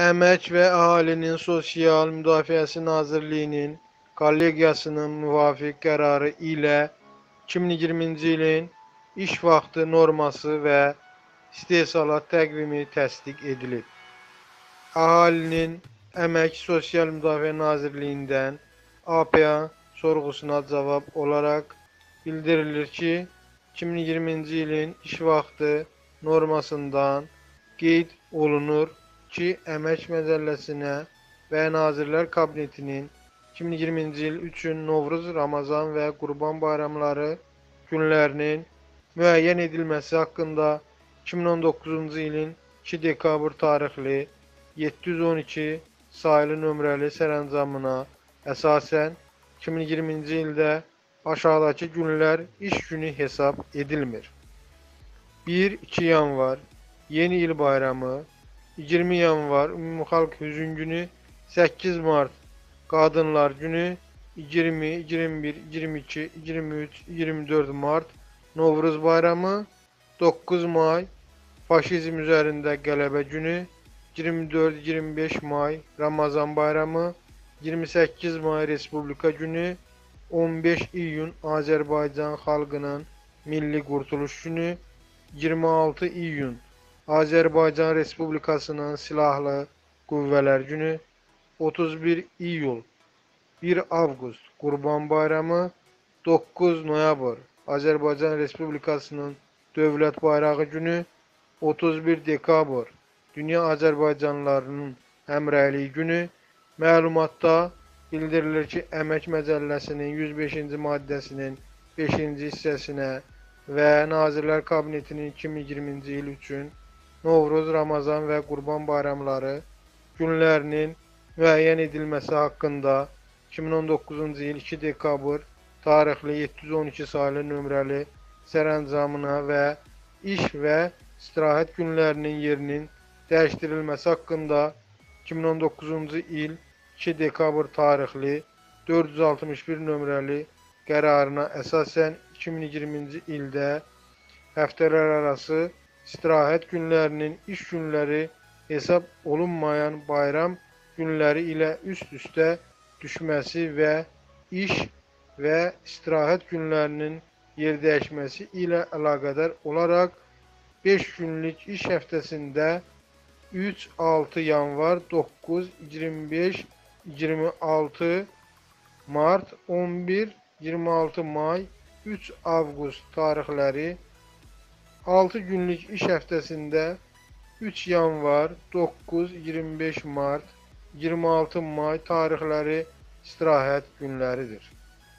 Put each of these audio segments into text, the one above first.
Əmək və Əhalinin Sosial Müdafiəsi Nazirliyinin kollegiyasının müvafiq qərarı ilə 2020-ci ilin iş vaxtı norması və istehsalat təqvimi təsdiq edilib. Əhalinin Əmək Sosial Müdafiə Nazirliyindən APA sorğusuna cavab olaraq bildirilir ki, 2020-ci ilin iş vaxtı normasından qeyd olunur ki, Əmək Məcəlləsinə və Nazirlər Kabinetinin 2020-ci il üçün Novruz, Ramazan və Qurban bayramları günlərinin müəyyən edilməsi haqqında 2019-cu ilin 2 dekabr tarixli 712 saylı nömrəli sərəncamına əsasən 2020-ci ildə aşağıdakı günlər iş günü hesab edilmir. 1-2 yanvar Yeni il bayramı 20 yanvar Ümumxalq Hüzün günü 8 mart Qadınlar günü 20, 21, 22, 23, 24 mart Novruz bayramı 9 may Faşizm üzərində qələbə günü 24-25 may Ramazan bayramı 28 may Respublika günü 15 iyun Azərbaycan xalqının Milli Qurtuluş günü 26 iyun Azərbaycan Respublikasının Silahlı Qüvvələr günü 31 iyul 1 avqust Qurban bayramı 9 noyabr Azərbaycan Respublikasının Dövlət bayrağı günü 31 dekabr Dünya Azərbaycanlılarının Həmrəyliyi günü məlumatda bildirilir ki, Əmək Məcəlləsinin 105-ci maddəsinin 5-ci hissəsinə və Nazirlər Kabinetinin 2020-ci il üçün Novruz, Ramazan və Qurban bayramları günlərinin müəyyən edilməsi haqqında 2019-cu il 2 dekabr tarixli 712 saylı nömrəli sərəncamına və iş və istirahət günlərinin yerinin dəyişdirilməsi haqqında 2019-cu il 2 dekabr tarixli 461 nömrəli qərarına əsasən 2020-ci ildə həftələr arası istirahət günlərinin iş günləri hesab olunmayan bayram günləri ilə üst-üstə düşməsi və iş və istirahət günlərinin yerdəyişməsi ilə əlaqədar olaraq 5 günlük iş həftəsində 3, 6 yanvar, 9, 25, 26 mart, 11, 26 may, 3 avqust tarixləri 6 günlük iş həftəsində 3 yanvar, 9, 25 mart, 26 may tarixləri istirahət günləridir.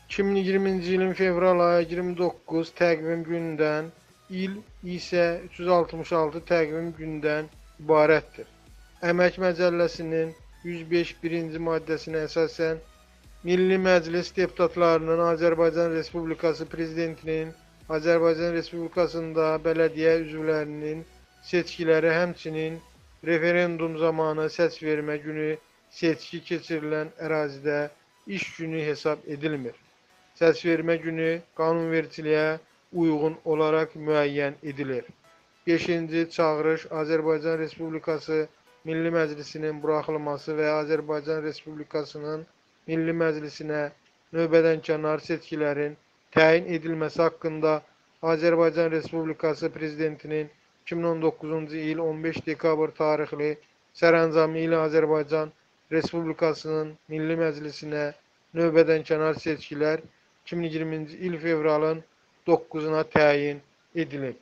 2020-ci ilin fevral ayı 29 təqvim gündən il isə 366 təqvim gündən ibarətdir. Əmək Məcəlləsinin 105-1-ci maddəsinə əsasən Milli Məclis deputatlarının Azərbaycan Respublikası Prezidentinin Azərbaycan Respublikasında bələdiyyə üzvlərinin seçkiləri, həmçinin referendum zamanı səs vermə günü seçki keçirilən ərazidə iş günü hesab edilmir. Səs vermə günü qanunvericiliyə uyğun olaraq müəyyən edilir. 5-ci çağırış Azərbaycan Respublikası Milli Məclisinin buraxılması və Azərbaycan Respublikasının Milli Məclisinə növbədənkənar seçkilərin təyin edilməsi haqqında Azərbaycan Respublikası Prezidentinin 2019-cu il 15 dekabr tarixli sərəncamı ilə Azərbaycan Respublikasının Milli Məclisinə növbədənkənar seçkilər 2020-ci il fevralın 9-una təyin edilib.